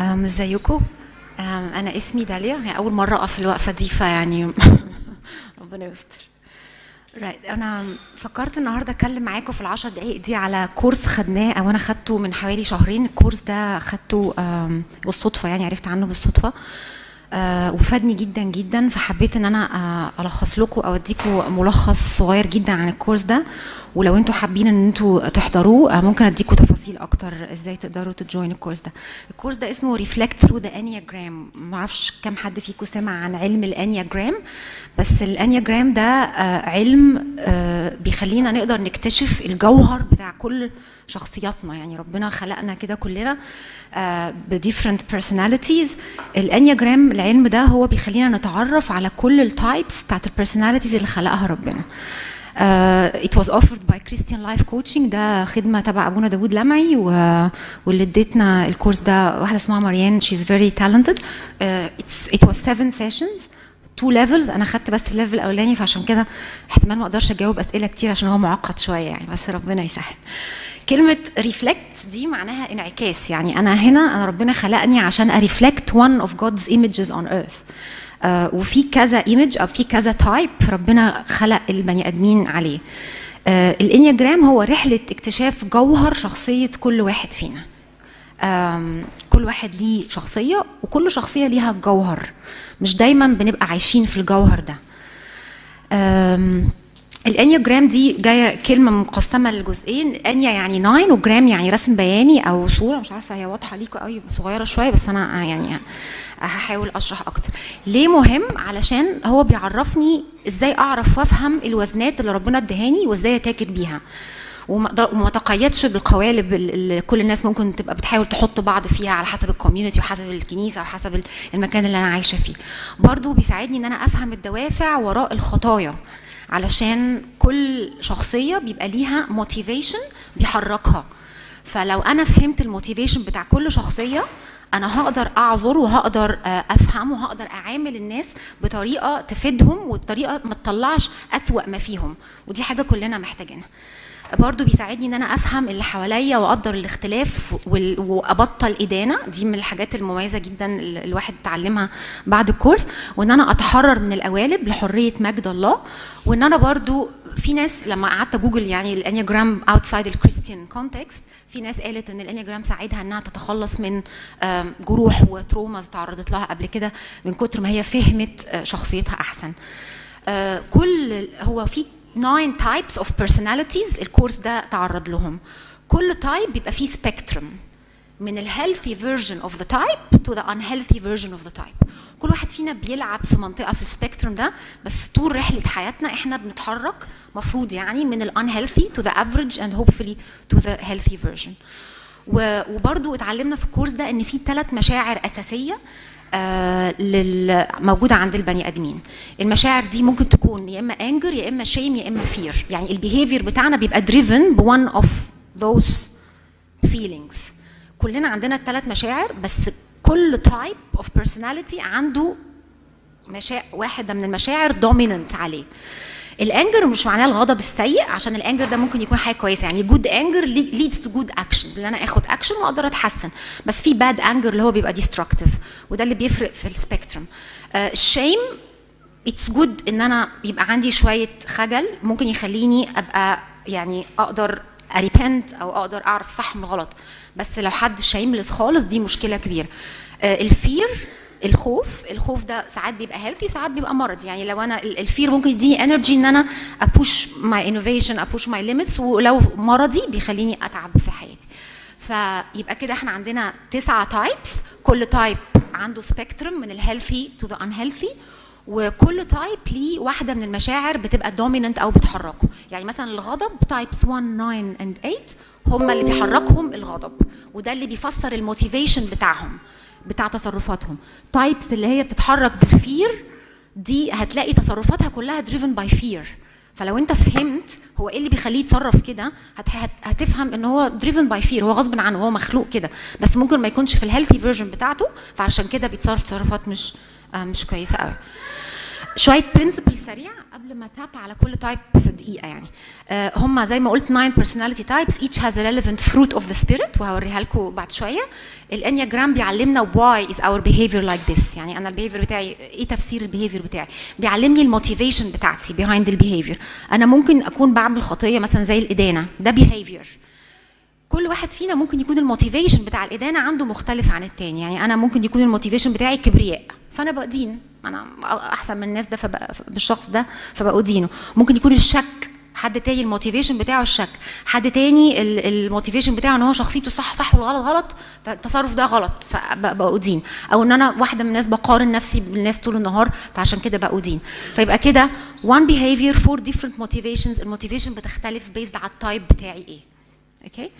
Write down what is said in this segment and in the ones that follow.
إزيكم؟ أنا اسمي داليا. هي أول مرة أقف الوقفة دي فيعني ربنا يستر. Right. أنا فكرت النهارده أتكلم معاكم في العشر دقائق دي على كورس خدناه أو أنا خدته من حوالي شهرين. الكورس ده خدته بالصدفة يعني عرفت عنه بالصدفة. آه، وفادني جدا جدا فحبيت إن أنا ألخص لكم أو أديكم ملخص صغير جدا عن الكورس ده. ولو أنتوا حابين ان أنتوا تحضروه آه، ممكن اديكم تفاصيل أكتر إزاي تقدروا تجوين الكورس ده. الكورس ده اسمه reflect through the enneagram ما أعرفش كم حد فيكم سمع عن علم ال enneagram بس ال enneagram ده آه، علم آه، بيخلينا نقدر نكتشف الجوهر بتاع كل شخصياتنا. يعني ربنا خلقنا كده كلنا ب different personalities ال enneagram العلم ده هو بيخلينا نتعرف على كل ال types بتاعت ال personalities اللي خلقها ربنا. It was offered by Christian Life Coaching. ده خدمة تبع أبونا داوود لمعي و... واللي اديتنا الكورس ده واحدة اسمها مريان she's very talented. Uh, it's, it was seven sessions two levels. أنا خدت بس ال level الأولاني فعشان كده احتمال ما أقدرش أجاوب أسئلة كتير عشان هو معقد شوية يعني بس ربنا يسهل. كلمة reflect دي معناها انعكاس. يعني أنا هنا أنا ربنا خلقني عشان أ reflect one of God's images on earth. وفي كذا image أو في كذا type ربنا خلق البني آدمين عليه. آه، ال enneagram هو رحلة اكتشاف جوهر شخصية كل واحد فينا. كل واحد ليه شخصية وكل شخصية ليها جوهر. مش دايما بنبقى عايشين في الجوهر ده. آم، ال enneagram دي جاية كلمة مقسمة لجزئين. ennea يعني nine و gram يعني رسم بياني أو صورة. مش عارفة هي واضحة ليكم قوي صغيرة شوية بس أنا يعني هحاول أشرح أكتر. ليه مهم؟ علشان هو بيعرفني إزاي أعرف وأفهم الوزنات اللي ربنا ادهاني وإزاي اتاجر بيها. وما أتقيدش بالقوالب اللي كل الناس ممكن تبقى بتحاول تحط بعض فيها على حسب ال community وحسب الكنيسة وحسب المكان اللي أنا عايشة فيه. برضو بيساعدني إن أنا أفهم الدوافع وراء الخطايا. علشان كل شخصية بيبقى ليها motivation بيحركها. فلو أنا فهمت ال motivation بتاع كل شخصية أنا هقدر أعذر وهقدر آه، أفهم وهقدر أعامل الناس بطريقة تفيدهم وبطريقة ما تطلعش أسوأ ما فيهم. ودي حاجة كلنا محتاجينها. برضو بيساعدني إن أنا أفهم اللي حواليا وأقدر الاختلاف وأبطل إدانة. دي من الحاجات المميزة جدا اللي الواحد اتعلمها بعد الكورس. وإن أنا أتحرر من القوالب لحرية مجد الله. وإن أنا برضو في ناس لما قعدت جوجل يعني ال enneagram outside ال Christian context في ناس قالت إن ال enneagram ساعدها إنها تتخلص من جروح و traumas تعرضت لها قبل كده من كتر ما هي فهمت آه، شخصيتها أحسن. آه، كل هو في 9 types of personalities الكورس ده تعرض لهم. كل type بيبقى فيه spectrum من ال healthy version of the type to the unhealthy version of the type كل واحد فينا بيلعب في منطقة في ال spectrum ده بس طول رحلة حياتنا إحنا بنتحرك مفروض يعني من ال unhealthy to the average and hopefully to the healthy version. و- وبرضو اتعلمنا في الكورس ده إن في ثلاث مشاعر أساسية. موجودة عند البني أدمين. المشاعر دي ممكن تكون يا إما anger يا إما shame يا إما fear يعني ال behavior بتاعنا بيبقى driven by one of those feelings. كلنا عندنا الثلاث مشاعر بس كل type of personality عنده مشاعر واحدة من المشاعر dominant عليه. ال anger مش معناه الغضب السيء عشان ال anger ده ممكن يكون حاجة كويسة. يعني good anger leads to good actions اللي أنا آخد اكشن وأقدر أتحسن. بس في bad anger اللي هو بيبقى destructive وده اللي بيفرق في ال spectrum ال shame it's good إن أنا يبقى عندي شوية خجل. ممكن يخليني أبقى يعني أقدر أ repent أو أقدر أعرف صح من غلط بس لو حد shameless خالص دي مشكلة كبيرة. آه، ال fear الخوف الخوف ده ساعات بيبقى healthy وساعات بيبقى مرض. يعني لو أنا ال- ال fear ممكن يديني energy إن أنا أ push my innovation أ push my limits ولو مرضي بيخليني أتعب في حياتي. فيبقى كده إحنا عندنا تسعة types كل type عنده spectrum من ال healthy to the unhealthy وكل type ليه واحدة من المشاعر بتبقى dominant أو بتحركه. يعني مثلا الغضب types 1 9 and 8 هم اللي بيحركهم الغضب وده اللي بيفسر ال motivation بتاعهم. بتاع تصرفاتهم. types اللي هي بتتحرك بال fear دي هتلاقي تصرفاتها كلها driven by fear فلو انت فهمت هو إيه اللي بيخليه يتصرف كده هت هت هتفهم ان هو driven by fear هو غصب عنه هو مخلوق كده. بس ممكن ما يكونش في ال healthy version بتاعته فعشان كده بيتصرف تصرفات مش آه، مش كويسة قوي. شوية principles سريع قبل ما تاب على كل type في دقيقة يعني. آه هم زي ما قلت 9 personality types each has a relevant fruit of the spirit وهوريها لكم بعد شوية. ال enneagram بيعلمنا why is our behavior like this. يعني أنا ال behavior بتاعي إيه تفسير ال behavior بتاعي؟ بيعلمني ال motivation بتاعتي behind ال behavior أنا ممكن أكون بعمل خطية مثلا زي الإدانة ده behavior. كل واحد فينا ممكن يكون ال motivation بتاع الإدانة عنده مختلف عن التاني. يعني أنا ممكن يكون ال motivation بتاعي كبرياء فأنا بدين أنا أحسن من الناس ده فبقى بالشخص ده فبأدينه ممكن يكون الشك حد تاني ال motivation بتاعه الشك. حد تاني ال motivation بتاعه إن هو شخصيته صح صح والغلط غلط فالتصرف ده غلط. فبأدين أو إن أنا واحدة من الناس بقارن نفسي بالناس طول النهار فعشان كده بأدين فيبقى كده one behavior four different motivations. ال motivation بتختلف based على ال type بتاعي إيه. okay okay.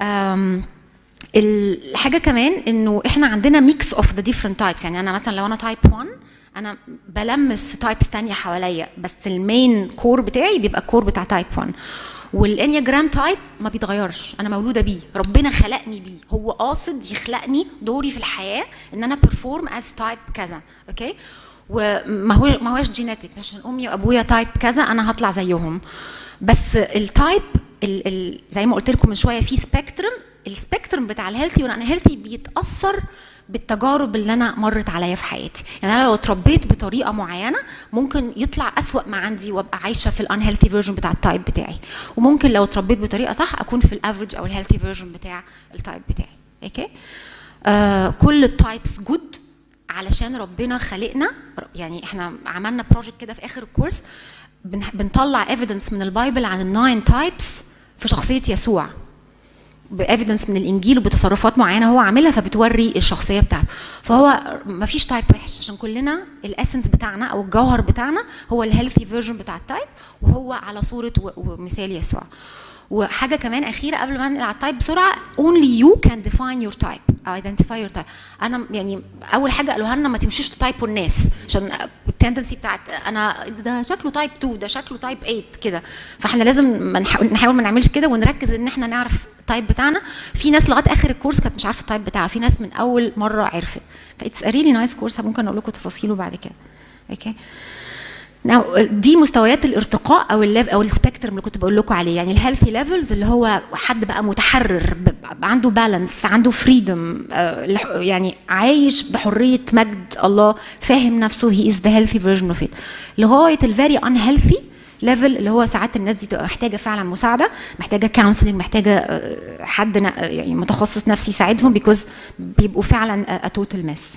um, الحاجة كمان إنه إحنا عندنا mix of the different types يعني أنا مثلا لو أنا type 1 أنا بلمس في types تانية حواليا بس ال main core بتاعي بيبقى ال core بتاع type 1 وال Enneagram type ما بيتغيرش. أنا مولودة بيه. ربنا خلقني بيه. هو قاصد يخلقني دوري في الحياة إن أنا ب perform as type كذا. okay؟ وما هو ما هوش genetic عشان أمي وأبويا type كذا أنا هطلع زيهم. بس ال type ال ال زي ما قلت لكم من شوية في spectrum ال spectrum بتاع ال healthy وال unhealthy بيتأثر بالتجارب اللي أنا مرت عليا في حياتي. يعني أنا لو اتربيت بطريقة معينة ممكن يطلع أسوأ ما عندي وأبقى عايشة في ال unhealthy version بتاع ال type بتاعي. وممكن لو اتربيت بطريقة صح أكون في ال average أو ال healthy version بتاع ال type بتاعي. okay؟ آه كل ال types good علشان ربنا خلقنا. يعني إحنا عملنا project كده في آخر ال course. بنطلع evidence من ال Bible عن ال nine types في شخصية يسوع. ب evidence من الإنجيل وبتصرفات معينة هو عاملها فبتوري الشخصية بتاعته. فهو ما فيش type وحش عشان كلنا ال essence بتاعنا أو الجوهر بتاعنا هو ال healthy version بتاع ال type وهو على صورة ومثال يسوع. وحاجة كمان أخيرة قبل ما ننقل على ال type بسرعة only you can define your type identify your type. أنا يعني أول حاجة قالوها لنا ما تمشيش type وا الناس عشان ال tendency بتاعت أنا ده شكله type 2 ده شكله type 8 كده. فإحنا لازم نحاول ما نعملش كده ونركز إن إحنا نعرف ال type بتاعنا. في ناس لغاية آخر ال course كانت مش عارفة ال type بتاعها في ناس من أول مرة عرفت. ف it's really nice course ممكن أقول لكم تفاصيله بعد كده. okay okay. دي مستويات الارتقاء أو ال level أو ال spectrum اللي كنت بقول لكم عليه. يعني ال healthy levels اللي هو حد بقى متحرر عنده balance عنده freedom يعني عايش بحرية مجد الله فاهم نفسه he is the healthy version of it لغاية ال very unhealthy level اللي هو ساعات الناس دي بتبقى محتاجة فعلا مساعدة محتاجة counseling محتاجة حد يعني متخصص نفسي يساعدهم because بيبقوا فعلا total mess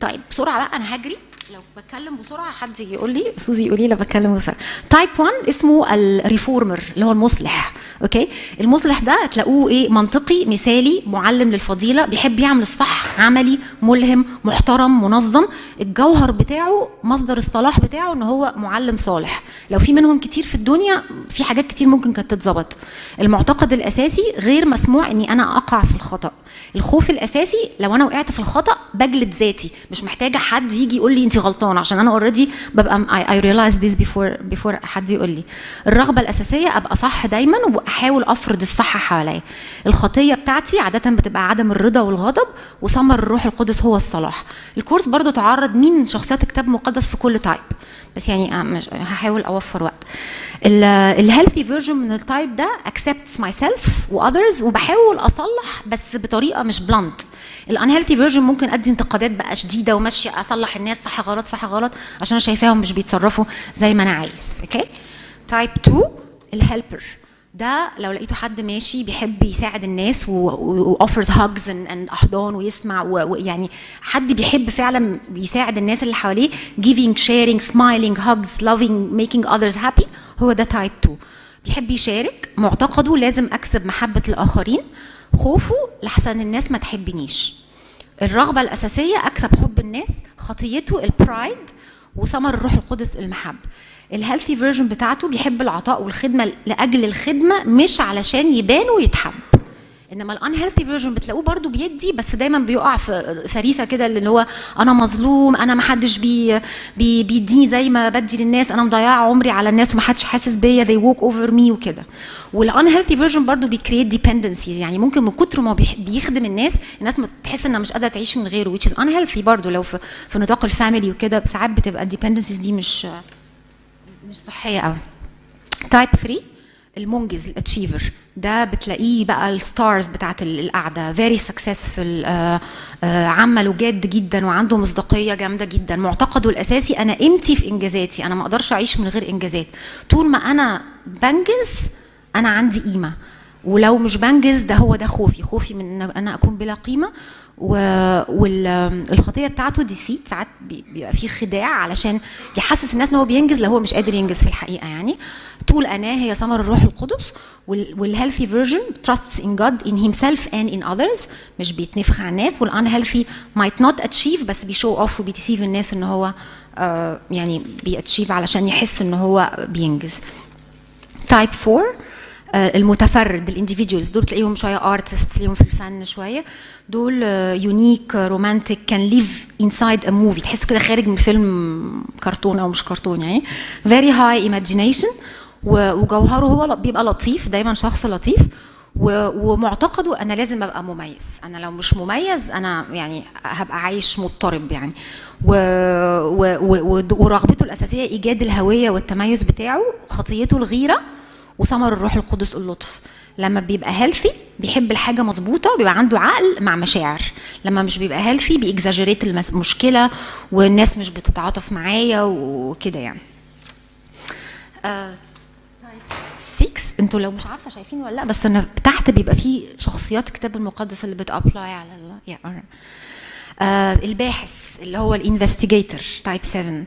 طيب بسرعة بقى أنا هجري. لو بتكلم بسرعة حد يقول لي سوزي يقولي لي بتكلم بسرعة. type 1 اسمه ال reformer اللي هو المصلح. okay؟ المصلح ده تلاقوه إيه؟ منطقي مثالي معلم للفضيلة بيحب يعمل الصح عملي ملهم محترم منظم. الجوهر بتاعه مصدر الصلاح بتاعه إن هو معلم صالح. لو في منهم كتير في الدنيا في حاجات كتير ممكن كانت تتظبط. المعتقد الأساسي غير مسموع إني أنا أقع في الخطأ. الخوف الأساسي لو أنا وقعت في الخطأ بجلد ذاتي. مش محتاجة حد يجي يقول لي انت غلطان عشان أنا already ببقى I realize this before before حد يقول لي. الرغبة الأساسية أبقى صح دايما واحاول أفرض الصح حواليا. الخطية بتاعتي عادة بتبقى عدم الرضا والغضب وثمر الروح القدس هو الصلاح. ال course برضو تعرض مين شخصيات الكتاب المقدس في كل type بس يعني مش هحاول أوفر وقت. ال healthy version من ال type ده accepts myself و others وبحاول أصلح بس بطريقة مش blunt ال unhealthy version ممكن أدي انتقادات بقى شديدة وماشيه أصلح الناس صح غلط صح غلط عشان أنا شايفاهم مش بيتصرفوا زي ما أنا عايز. okay type 2 ال helper ده لو لقيته حد ماشي بيحب يساعد الناس و offers hugs and أحضان ويسمع ويعني حد بيحب فعلا بيساعد الناس اللي حواليه giving sharing smiling hugs loving making others happy هو ده type 2 بيحب يشارك معتقده لازم أكسب محبة الآخرين خوفه لحسن الناس ما تحبنيش. الرغبة الأساسية أكسب حب الناس خطيته ال pride وثمر الروح القدس المحبة. ال healthy version بتاعته بيحب العطاء والخدمة لأجل الخدمة مش علشان يبان ويتحب. إنما ال unhealthy version بتلاقوه برضو بيدي بس دايما بيقع في فريسة كده اللي هو أنا مظلوم أنا ما حدش بي بي بيديني زي ما بدي للناس أنا مضيعة عمري على الناس وما حدش حاسس بيا they walk over me وكده. وال unhealthy version برضو بي create dependencies يعني ممكن من كتر ما بيخدم الناس الناس تحس إنها مش قادرة تعيش من غيره which is unhealthy برضو لو في, في نطاق ال family وكده ساعات بتبقى ال dependencies دي مش مش صحية قوي. type 3 المنجز ال achiever ده بتلاقيه بقى ال stars بتاعت القعدة. very successful عمل وجاد جدا وعنده مصداقية جامدة جدا. معتقده الأساسي أنا قيمتي في إنجازاتي. أنا ما أقدرش أعيش من غير إنجازات. طول ما أنا بنجز أنا عندي قيمة. ولو مش بنجز ده هو ده خوفي. خوفي من إن أنا أكون بلا قيمة. والخطيه بتاعته deceit ساعات بيبقى فيه خداع علشان يحسس الناس إن هو بينجز لو هو مش قادر ينجز في الحقيقة يعني. طول أناه هي ثمر الروح القدس وال healthy version trusts in God in himself and in others مش بيتنفخ على الناس وال unhealthy might not achieve بس بي show off وبي deceive الناس إن هو آه يعني بي achieve علشان يحس إن هو بينجز. type 4 المتفرد ال individuals دول تلاقيهم شوية artist ليهم في الفن شوية. دول unique romantic can live inside a movie تحسوا كده خارج من فيلم كرتون أو مش كرتون يعني. very high imagination وجوهره هو بيبقى لطيف دايما شخص لطيف. ومعتقده أنا لازم أبقى مميز. أنا لو مش مميز أنا يعني هبقى عايش مضطرب يعني. و... و... و... ورغبته الأساسية إيجاد الهوية والتميز بتاعه خطيته الغيرة وثمر الروح القدس اللطف. لما بيبقى healthy بيحب الحاجة مظبوطة بيبقى عنده عقل مع مشاعر. لما مش بيبقى healthy بي exaggerate المشكلة والناس مش بتتعاطف معايا وكده يعني. آه 6 أنتوا لو مش عارفة شايفين ولا لأ بس أنا تحت بيبقى فيه شخصيات الكتاب المقدس اللي بت apply على ال yeah, آه الباحث اللي هو ال investigator type 7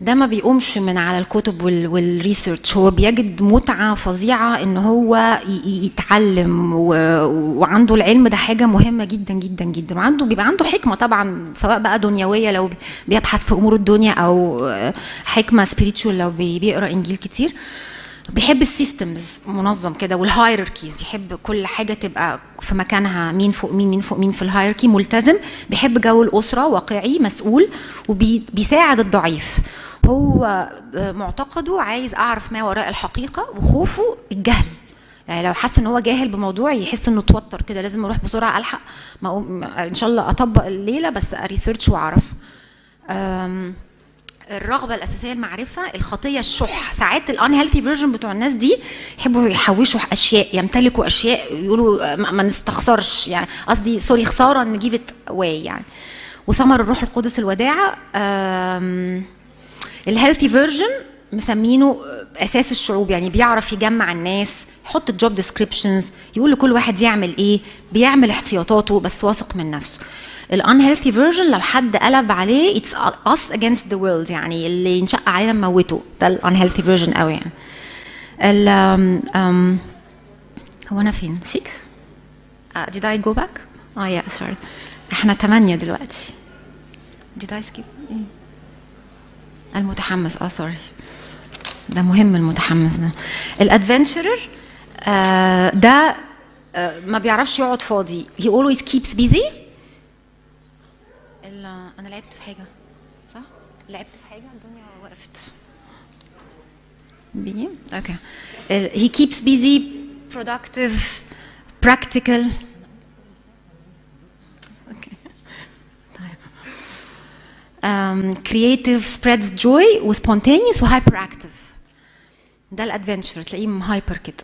ده ما بيقومش من على الكتب وال research. هو بيجد متعة فظيعة إن هو يتعلم وعنده العلم. ده حاجة مهمة جدا جدا جدا. وعنده بيبقى عنده حكمة طبعا سواء بقى دنيوية لو بيبحث في أمور الدنيا أو حكمة spiritual لو بيقرأ إنجيل كتير. بيحب ال systems منظم كده وال hierarchies بيحب كل حاجة تبقى في مكانها مين فوق مين مين فوق مين في ال hierarchy ملتزم. بيحب جو الأسرة واقعي مسؤول وبيساعد الضعيف. هو معتقده عايز أعرف ما وراء الحقيقة وخوفه الجهل. يعني لو حس إن هو جاهل بموضوع يحس إنه اتوتر كده لازم أروح بسرعة ألحق ما إن شاء الله أطبق الليلة بس ا research وأعرف. الرغبة الأساسية المعرفة الخطية الشح. ساعات ال unhealthy version بتوع الناس دي يحبوا يحوشوا أشياء يمتلكوا أشياء يقولوا ما نستخسرش. يعني قصدي sorry خسارة ن give it away يعني. وثمر الروح القدس الوداعة ال healthy version مسمينه أساس الشعوب يعني بيعرف يجمع الناس يحط ال job descriptions يقول لكل واحد يعمل إيه بيعمل احتياطاته بس واثق من نفسه. ال unhealthy version لو حد قلب عليه it's us against the world يعني اللي ينشق علينا نموته ده ال unhealthy version قوي يعني. ال um, هو أنا فين؟ 6 uh, did I go back? آه yeah sorry. إحنا 8 دلوقتي. Did I skip? المتحمس. آه سوري ده مهم المتحمس ده. الادفنتشرر آه ده آه ما بيعرفش يقعد فاضي. He always keeps busy. أنا لعبت في حاجة صح؟ لعبت في حاجة الدنيا وقفت. بيني okay he keeps busy productive practical. Um, creative spreads joy و spontaneous و hyperactive ده ال adventure تلاقيه hyper كده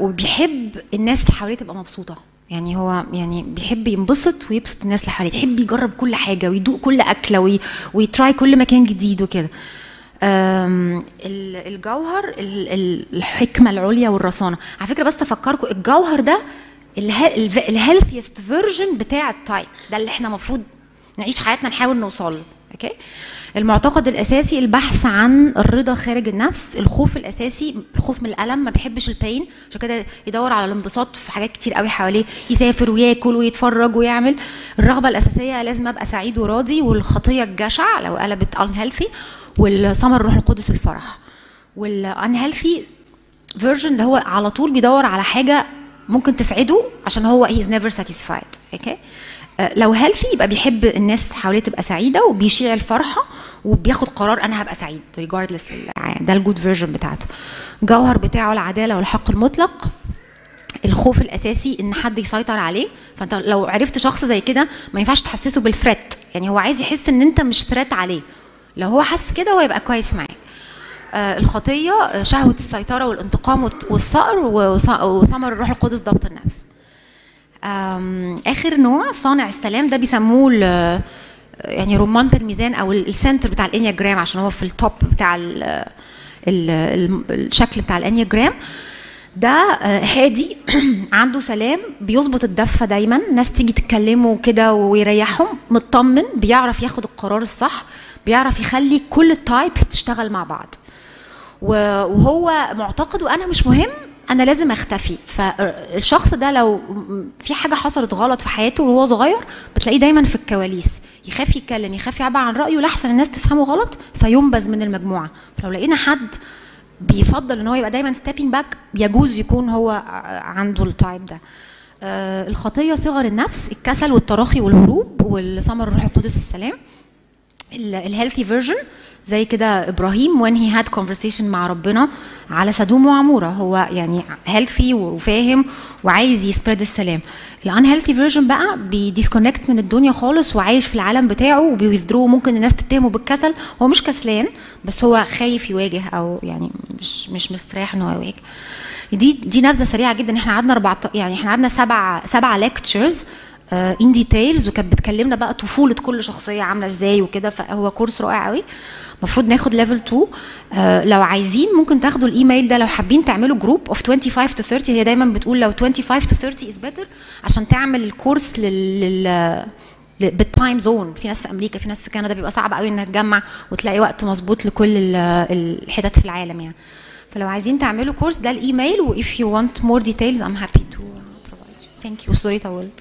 وبيحب الناس اللي حواليه تبقى مبسوطة. يعني هو يعني بيحب ينبسط ويبسط الناس اللي حواليه. يحب يجرب كل حاجة ويدوق كل أكلة وي وي try كل مكان جديد وكده. الجوهر الحكمة العليا والرصانة. على فكرة بس افكركم الجوهر ده ال healthiest version بتاع ال type ده اللي إحنا المفروض نعيش حياتنا نحاول نوصل. okay؟ المعتقد الأساسي البحث عن الرضا خارج النفس الخوف الأساسي الخوف من الألم ما بيحبش ال pain عشان كده يدور على الانبساط في حاجات كتير قوي حواليه. يسافر وياكل ويتفرج ويعمل. الرغبة الأساسية لازم أبقى سعيد وراضي والخطية الجشع لو قلبت unhealthy والثمر الروح القدس الفرح. وال unhealthy version اللي هو على طول بيدور على حاجة ممكن تسعده عشان هو he's never satisfied. okay؟ لو healthy يبقى بيحب الناس حواليه تبقى سعيدة وبيشيع الفرحة وبياخد قرار أنا هبقى سعيد regardless لل- ده ال good version بتاعته. جوهر بتاعه العدالة والحق المطلق الخوف الأساسي إن حد يسيطر عليه. فأنت لو عرفت شخص زي كده ما ينفعش تحسسه بال threat يعني هو عايز يحس إن أنت مش threat عليه. لو هو حس كده هو يبقى كويس معاك. آه، الخطية آه، شهوة السيطرة والانتقام والثأر وثمر الروح القدس ضبط النفس. آخر نوع صانع السلام ده بيسموه يعني رمانة الميزان أو ال- center بتاع ال Enneagram عشان هو في ال top بتاع ال ال ال الشكل بتاع الانياجرام. ده آه، هادي عنده سلام بيظبط الدفة دايما. ناس تيجي تتكلمه كده ويريحهم. مطمن بيعرف ياخد القرار الصح. بيعرف يخلي كل التايبس تشتغل مع بعض. وهو معتقد وأنا مش مهم أنا لازم أختفي. فالشخص ده لو في حاجة حصلت غلط في حياته وهو صغير بتلاقيه دايما في الكواليس. يخاف يتكلم يخاف يعبر عن رأيه لحسن الناس تفهمه غلط فينبذ من المجموعة. فلو لقينا حد بيفضل إن هو يبقى دايما stepping back يجوز يكون هو عنده ال type ده. آه، الخطية صغر النفس الكسل والتراخي والهروب والثمر الروح القدس السلام. ال healthy version زي كده إبراهيم when he had conversation مع ربنا على سدوم وعمورة. هو يعني healthy وفاهم وعايز ي spread السلام. ال unhealthy version بقى بي disconnect من الدنيا خالص وعايش في العالم بتاعه وبي withdraw ممكن الناس تتهمه بالكسل. هو مش كسلان بس هو خايف يواجه أو يعني مش مش مستريح إن هو يواجه. دي دي نبذة سريعة جدا. إحنا قعدنا 14 يعني إحنا قعدنا سبع سبع lectures in details وكانت بتكلمنا بقى طفولة كل شخصية عاملة إزاي وكده فهو كورس رائع قوي. المفروض ناخد level 2 آه لو عايزين ممكن تاخدوا الإيميل ده لو حابين تعملوا group of 25 to 30 هي دايما بتقول لو 25 to 30 is better عشان تعمل الكورس لل, لل بال time zone في ناس في أمريكا في ناس في كندا بيبقى صعب قوي إنك تجمع وتلاقي وقت مظبوط لكل ال- الحتت في العالم يعني. فلو عايزين تعملوا كورس ده الإيميل و if you want more details I'm happy to provide you. Thank you. Sorry طولت.